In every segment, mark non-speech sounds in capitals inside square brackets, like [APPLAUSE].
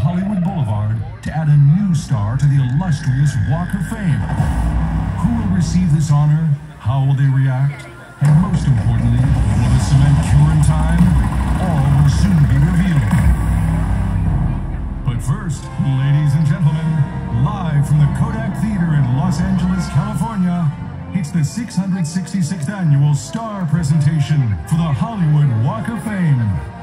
Hollywood Boulevard to add a new star to the illustrious Walk of Fame. Who will receive this honor? How will they react? And most importantly, will the cement cure in time? All will soon be revealed. But first, ladies and gentlemen, live from the Kodak Theater in Los Angeles, California, it's the 666th annual star presentation for the Hollywood Walk of Fame.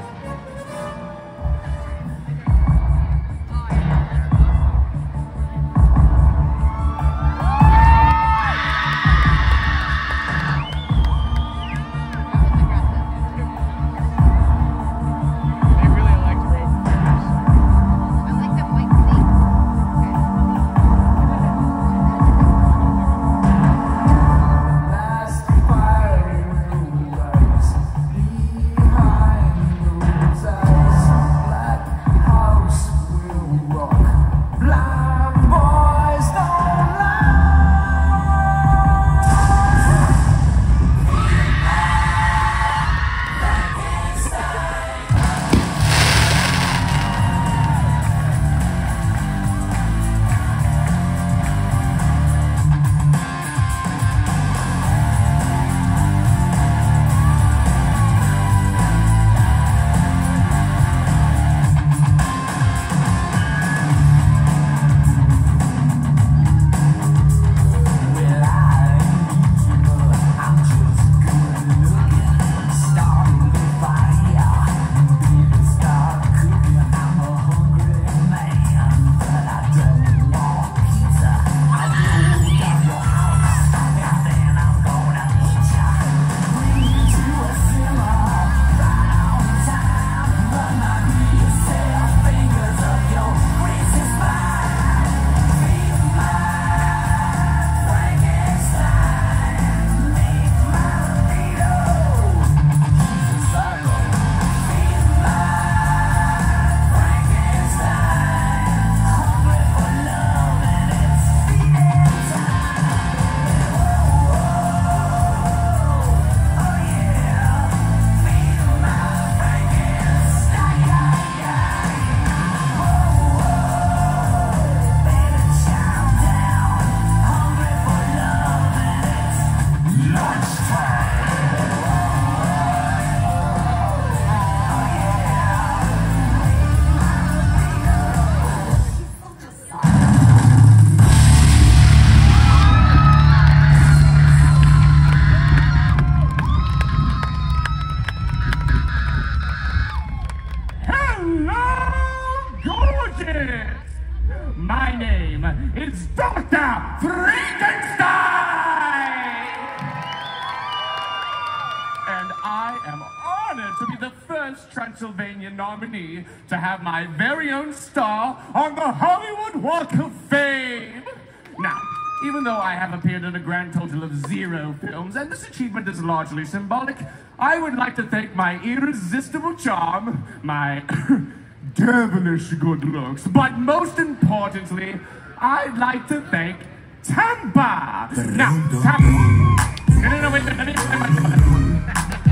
Films, and this achievement is largely symbolic, I would like to thank my irresistible charm, my [LAUGHS] devilish good looks, but most importantly, I'd like to thank Tampa. Now, Tampa. No, no, no, wait, let me.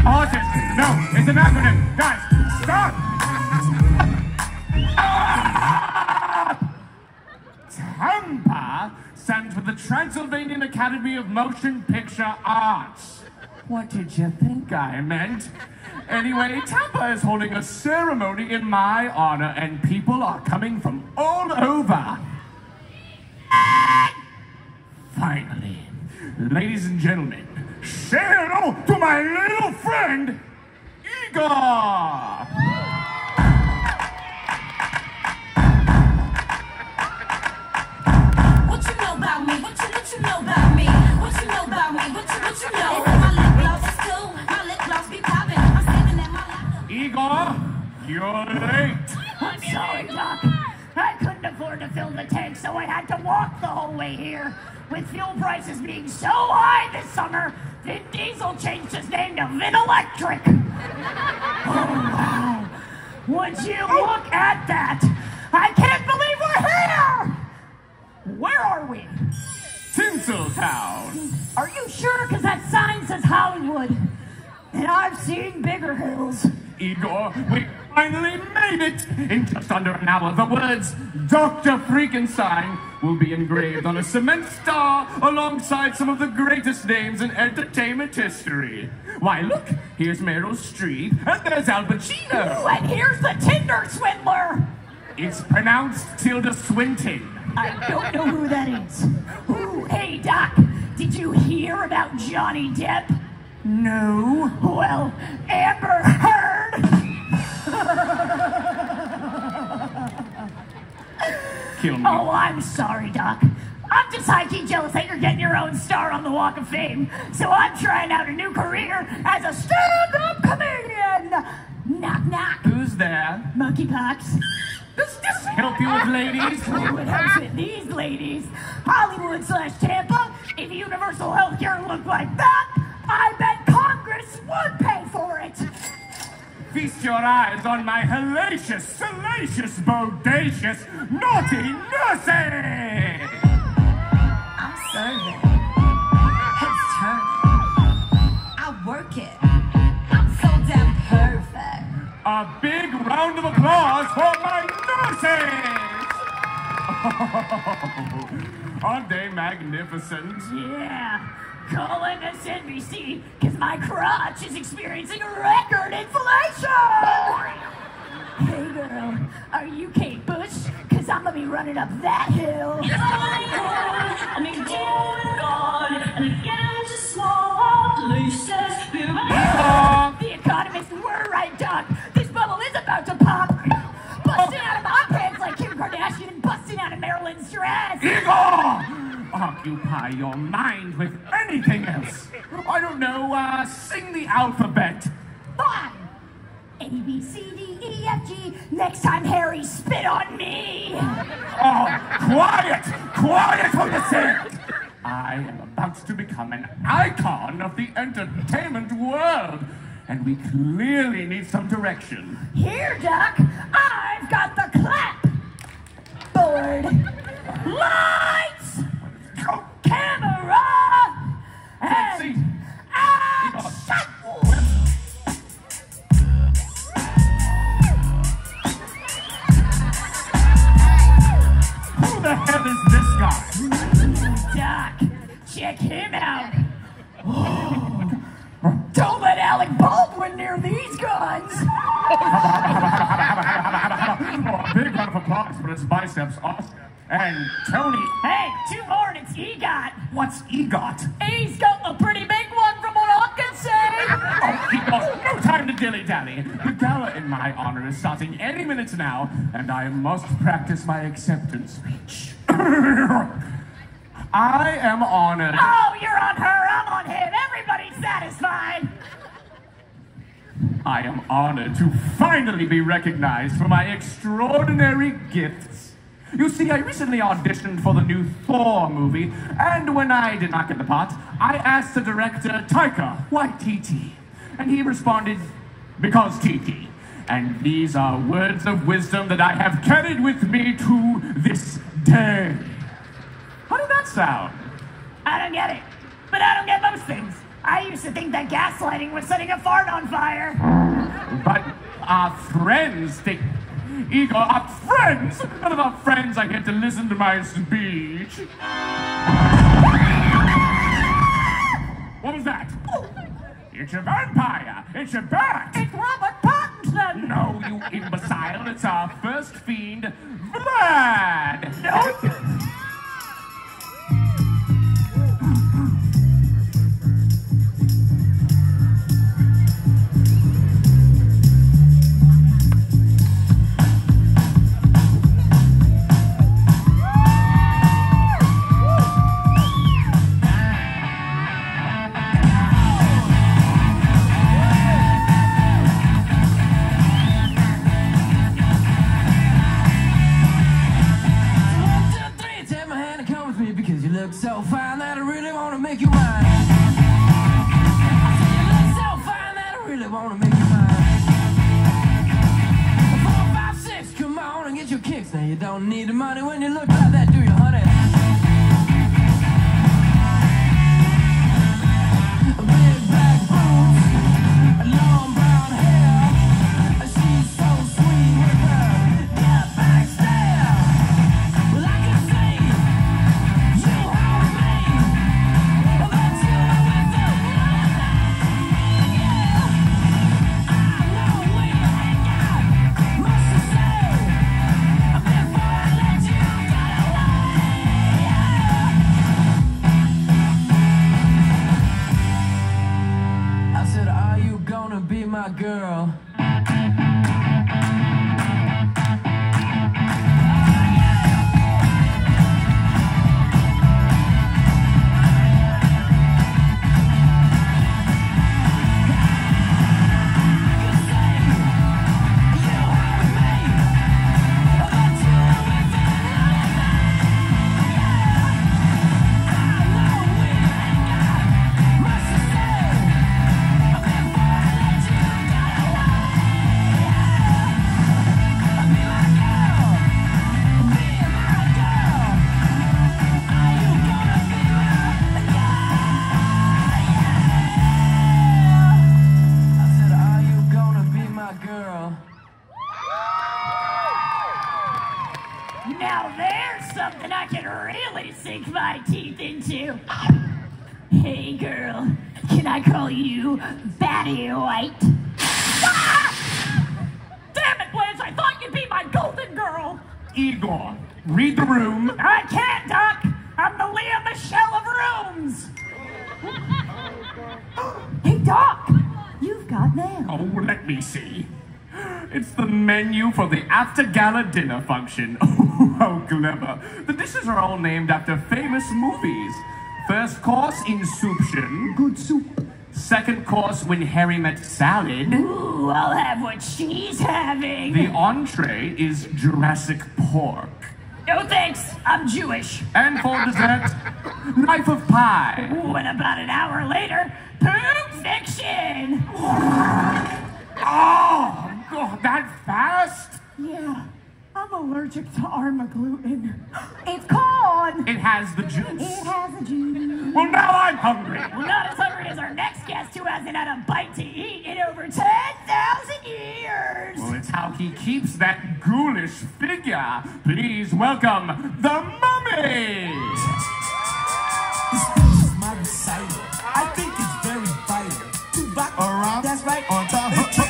Artist. No, it's an acronym. Guys, stop! The Transylvanian Academy of Motion Picture Arts. What did you think I meant? Anyway, Tampa is holding a ceremony in my honor, and people are coming from all over. Finally, ladies and gentlemen, say hello to my little friend, Igor! Igor, you're late. I'm sorry, Doc. I couldn't afford to fill the tank, so I had to walk the whole way here. With fuel prices being so high this summer, Vin Diesel changed his name to Vin Electric. [LAUGHS] Oh, wow. Would you look at that? I can't believe we're here! Where are we? Tinseltown. Are you sure? Because that sign says Hollywood. And I've seen bigger hills. Igor, we finally made it! In just under an hour, the words Dr. Freakenstein will be engraved on a cement star alongside some of the greatest names in entertainment history. Why, look, here's Meryl Streep, and there's Al Pacino. Ooh, and here's the Tinder swindler. It's pronounced Tilda Swinton. I don't know who that is. Ooh, hey, Doc, did you hear about Johnny Depp? No. Well, Amber Heard. Kill me. Oh, I'm sorry, Doc. I'm just high key jealous that you're getting your own star on the Walk of Fame. So I'm trying out a new career as a stand up comedian. Knock, knock. Who's there? Monkeypox. Does this help you with ladies? It helps with these ladies. Hollywood slash Tampa. If universal healthcare looked like that, I bet Congress would pay for it. Feast your eyes on my hellacious, salacious, bodacious, naughty nursing! I'm serving. It's turning. I work it. A big round of applause for my nurses! [LAUGHS] Aren't they magnificent? Yeah. Calling this NBC because my crotch is experiencing record inflation. Hey girl, are you Kate Bush? Because I'm going to be running up that hill. [LAUGHS] Oh, Igor! Occupy your mind with anything else. I don't know, uh, sing the alphabet. Fine. A, B, C, D, E, F, G. Next time Harry spit on me. Oh, quiet! Quiet for the sake! I am about to become an icon of the entertainment world, and we clearly need some direction. Here, Doc, I've got the clap board. Lights, camera, my acceptance speech. [COUGHS] I am honored. Oh, you're on her, I'm on him. Everybody's satisfied. I am honored to finally be recognized for my extraordinary gifts. You see, I recently auditioned for the new Thor movie, and when I did not get the part, I asked the director, Taika Waititi, and he responded, because Titi. And these are words of wisdom that I have carried with me to this day. How did that sound? I don't get it. But I don't get most things. I used to think that gaslighting was setting a fart on fire. But our friends think. Igor, our friends! None of our friends are here to listen to my speech. What was that? Oh. It's a vampire! It's a bat! It's Robert No, you imbecile! It's our first fiend, Vlad! No. Gala dinner function. [LAUGHS] Oh, how clever. The dishes are all named after famous movies. First course, Insouption. Good soup. Second course, When Harry Met Salad. Ooh, I'll have what she's having. The entree is Jurassic Pork. No thanks, I'm Jewish. And for dessert, Knife of Pie. Ooh, and about an hour later, Poop Fiction. Oh, God, that fast? Yeah, I'm allergic to armagluten. It's corn. It has the juice. It has a juice. Well, now I'm hungry. We're not as hungry as our next guest who hasn't had a bite to eat in over 10,000 years. Well, it's how he keeps that ghoulish figure. Please welcome the mummy. This speech is my recital. I think it's very vital. To rock around, that's right, on top.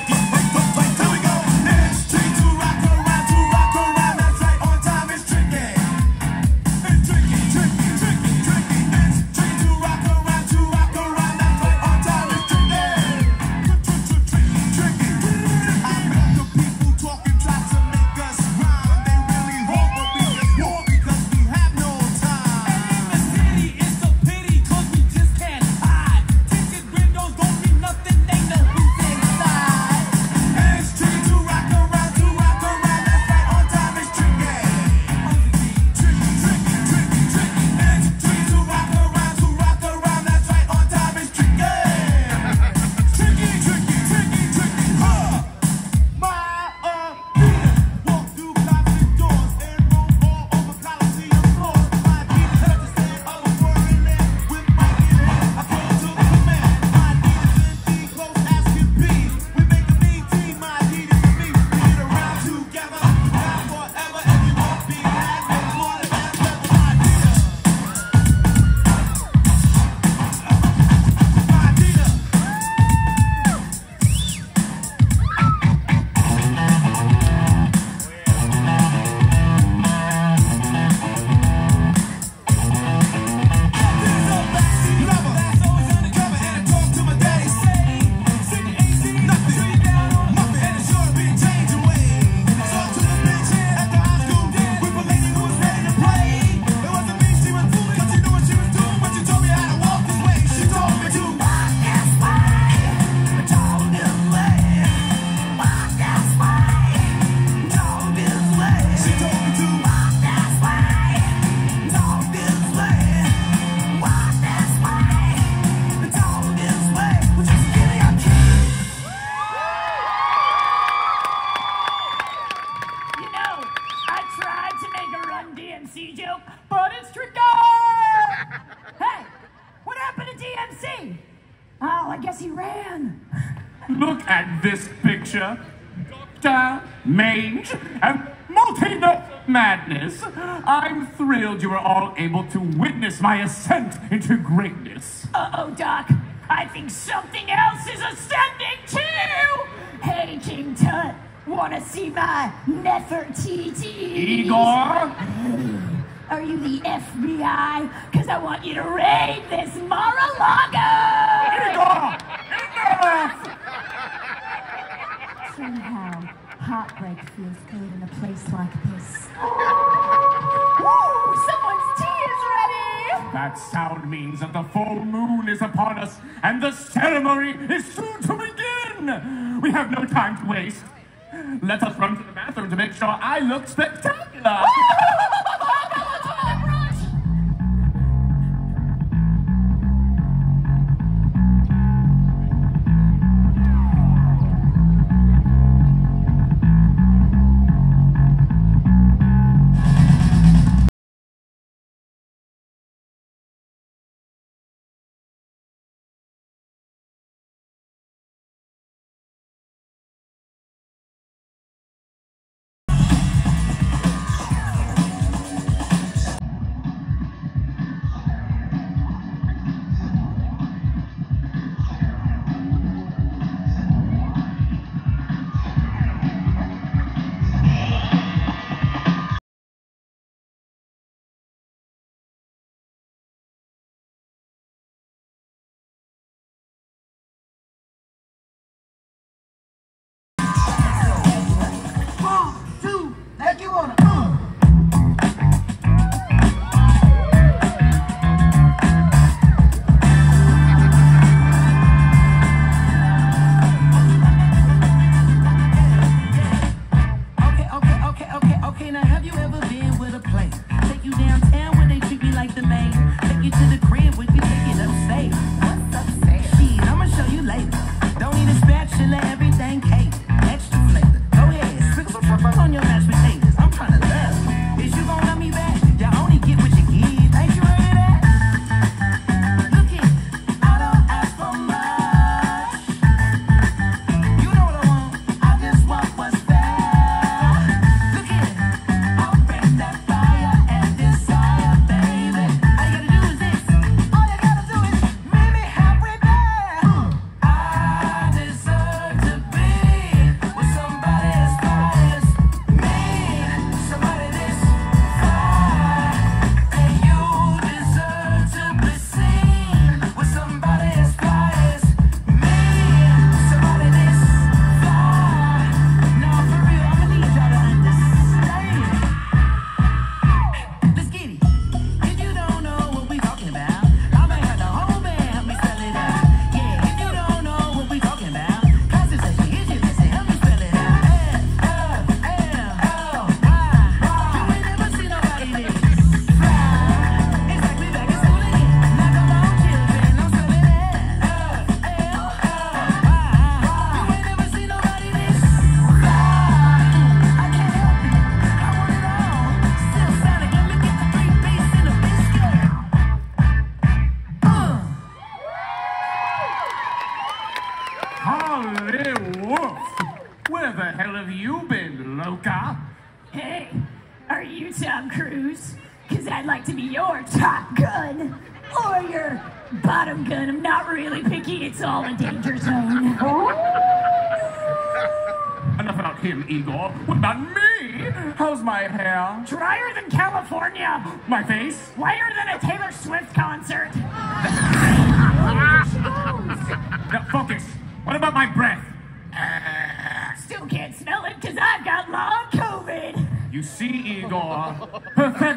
This picture. Doctor, Mange, and multi madness. I'm thrilled you were all able to witness my ascent into greatness. Uh-oh, Doc. I think something else is ascending too. Hey, King Tut, wanna see my Nefertiti? Igor, Are you the FBI? Cause I want you to raid this Mar-a-Lago! Igor, enough! Somehow, heartbreak feels good in a place like this. Woo! Someone's tea is ready! That sound means that the full moon is upon us and the ceremony is soon to begin. We have no time to waste. Let us run to the bathroom to make sure I look spectacular.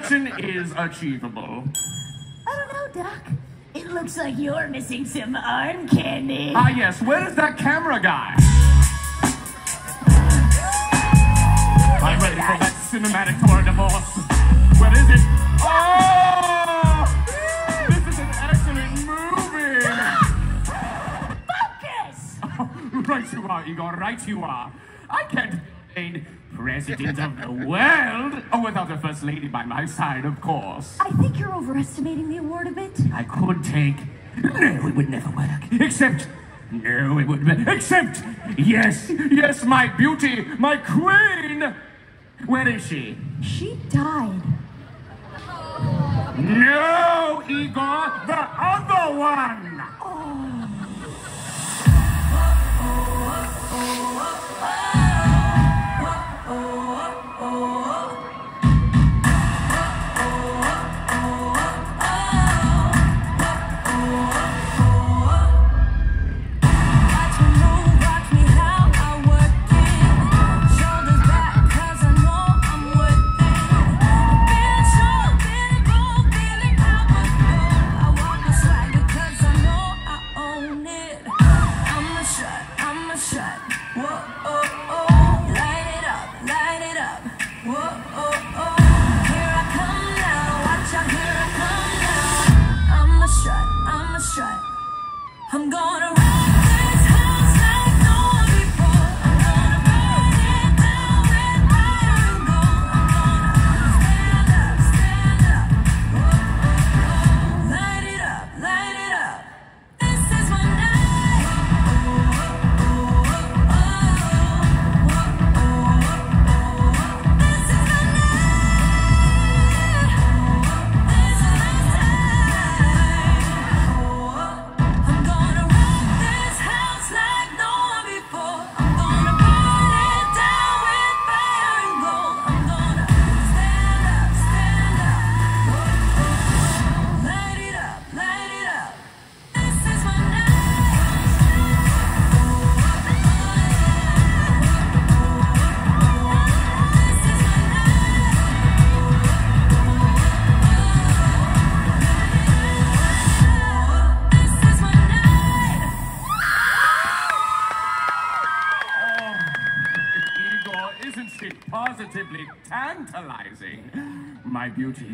Perfection is achievable. I don't know, Doc. It looks like you're missing some arm candy. Ah, yes, where is that camera guy? I'm ready for that cinematic tour de force. Where is it? Oh! This is an excellent movie! Focus! [LAUGHS] right you are, Igor, right you are. I can't president of the world oh, without a first lady by my side, of course. I think you're overestimating the award a bit. I could take. No, it would never work. Except. No, it would. Except. Yes, yes, my beauty, my queen. Where is she? She died. No, Igor, the other one. Watch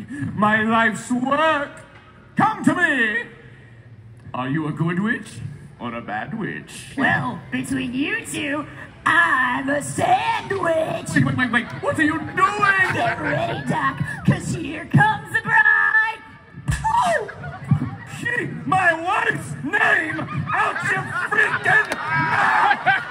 My life's work. Come to me. Are you a good witch or a bad witch? Well, between you two, I'm a sandwich. Wait, wait, wait, wait. What are you doing? Get ready, Doc, because here comes the bride. Oh! She, my wife's name out your freaking mouth!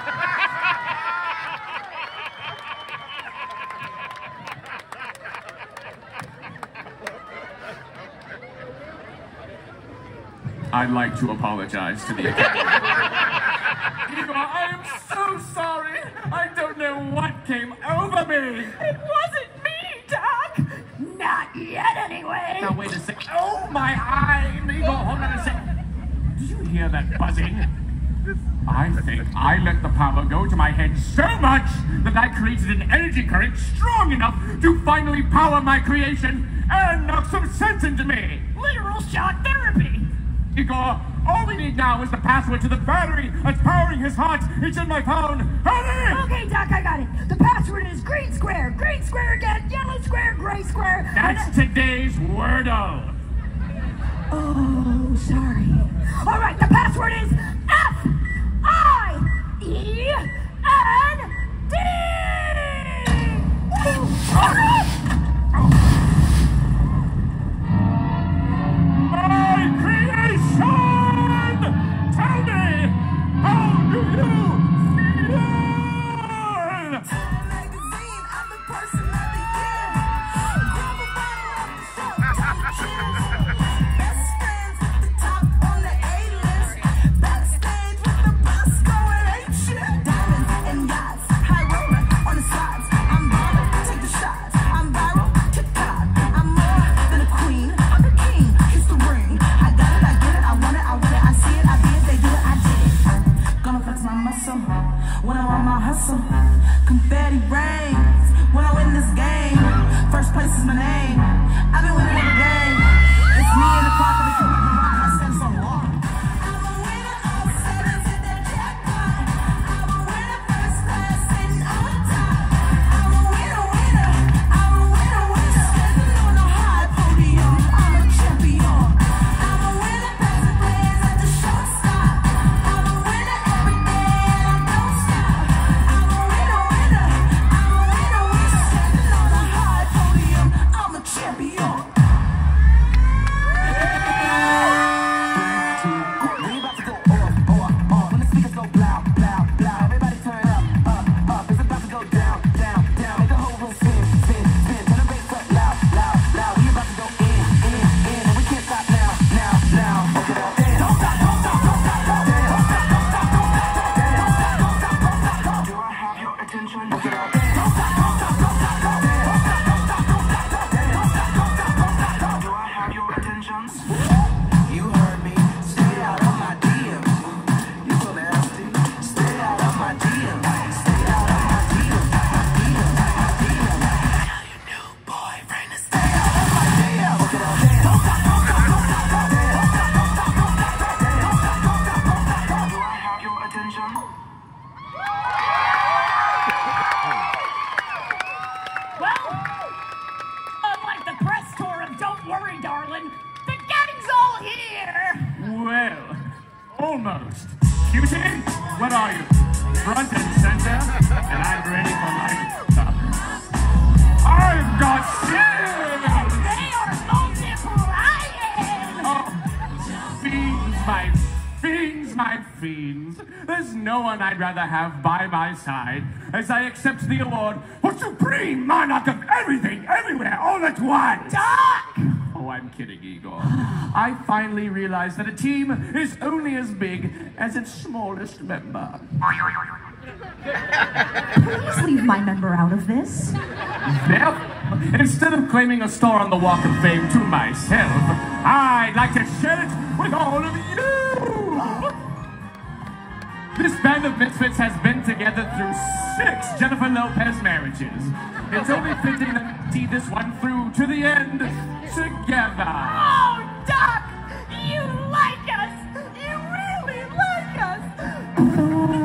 I'd like to apologize to the [LAUGHS] Academy. I am so sorry. I don't know what came over me. It wasn't me, Doc. Not yet, anyway. Now wait a sec. Oh my eye! Igor, hold on a sec. Did you hear that buzzing? I think I let the power go to my head so much that I created an energy current strong enough to finally power my creation and knock some sense into me. Literal shock therapy. Igor, all we need now is the password to the battery that's powering his heart. It's in my phone. Hurry! Okay, Doc, I got it. The password is green square, green square again, yellow square, gray square. and That's today's Wordle. Oh, sorry. All right, the password is F I E N D. Well, unlike the press tour of Don't Worry, Darling, the gang's all here. Well, almost. Cutie, what are you? Front and center? And I'm ready for my stuff. I've got shit! They are multiplying. Oh, fiends, my fiends, my fiends. There's no one I'd rather have by my side as I accept the award for Supreme Monarch of Everything, Everywhere, All at Once. Doc! Oh, I'm kidding, Igor. I finally realized that a team is only as big as its smallest member. Please leave my member out of this. Therefore, instead of claiming a star on the Walk of Fame to myself, I'd like to share it with all of you. Band of misfits has been together through six Jennifer Lopez marriages. It's only fitting that we see this one through to the end together. Oh, Doc! You like us! You really like us!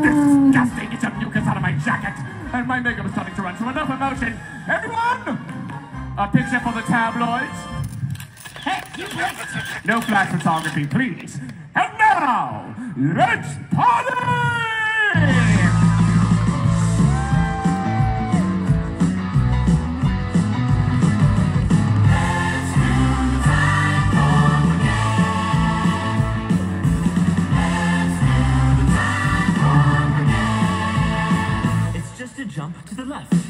Disgusting! Get some mucus out of my jacket! And my makeup is starting to run. So enough emotion. Everyone! A picture for the tabloids. Hey, you! No flash photography, please. And now, let's party! It's just a jump to the left.